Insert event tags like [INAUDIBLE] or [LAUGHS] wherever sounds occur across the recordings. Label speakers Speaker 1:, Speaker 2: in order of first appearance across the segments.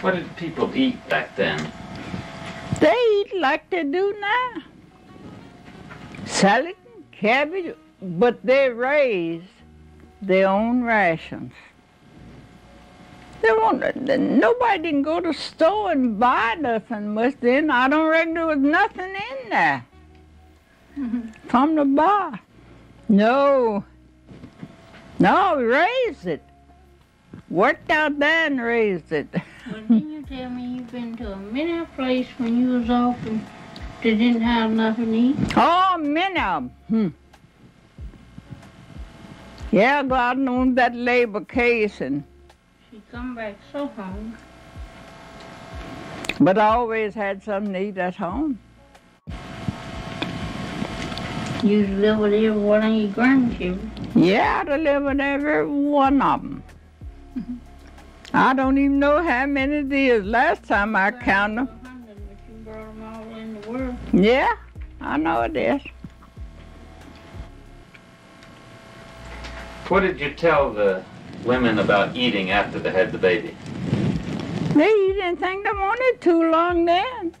Speaker 1: What did people eat back then?
Speaker 2: They eat like they do now. Salad, cabbage, but they raise their own rations. They won't, nobody didn't go to the store and buy nothing much then. I don't reckon there was nothing in there from the bar. No. No, we raised it. Worked out there and raised it. [LAUGHS]
Speaker 3: Well, didn't you tell me you've been to a many place when you was off and they didn't have nothing to eat?
Speaker 2: Oh, many of 'em. Hmm. Yeah, go out on that labor case and
Speaker 3: She come back so hungry.
Speaker 2: but I always had something to eat at home.
Speaker 3: You live with every one of your grandchildren.
Speaker 2: Yeah, I live with every one of 'em. I don't even know how many it is. Last time I counted 'em.
Speaker 3: A hundred, But you brought them all in the world.
Speaker 2: Yeah, I know it is.
Speaker 1: What did you tell the women about eating after they had the baby?
Speaker 2: They eat anything they wanted too long then.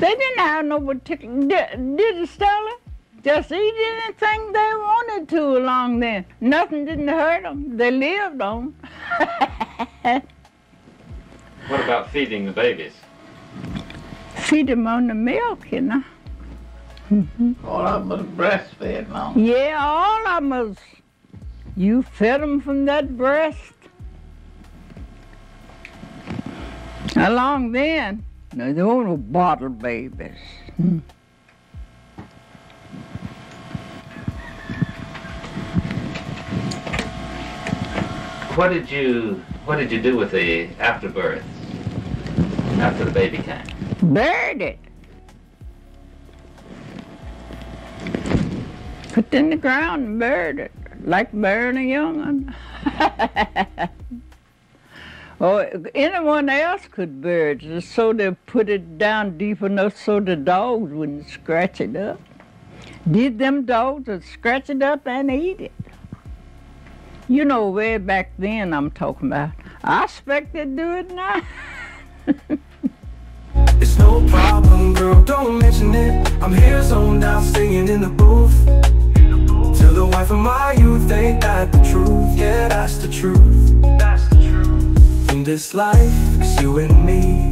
Speaker 2: They didn't have no particular, did, did it, Stella? Just eat anything they wanted to long then. Nothing didn't hurt them. They lived on. [LAUGHS]
Speaker 1: What about feeding the babies?
Speaker 2: Feed them on the milk, you know.
Speaker 4: All of them was breastfed long.
Speaker 2: Yeah, all of them was. You fed them from that breast. Along then, no, there were no bottle babies. Hmm.
Speaker 1: What did you What did you do with the afterbirth? After the baby came?
Speaker 2: Buried it. Put it in the ground and buried it, like burying a young one. [LAUGHS] or oh, anyone else could bury it, just so they put it down deep enough so the dogs wouldn't scratch it up. Did them dogs scratch it up and eat it. You know, way back then I'm talking about. I expect they do it now. [LAUGHS]
Speaker 5: It's no problem, girl, don't mention it I'm here zoned out, singing in the booth Tell the wife of my youth, ain't that the truth? Yeah, that's the truth That's the truth In this life, it's you and me,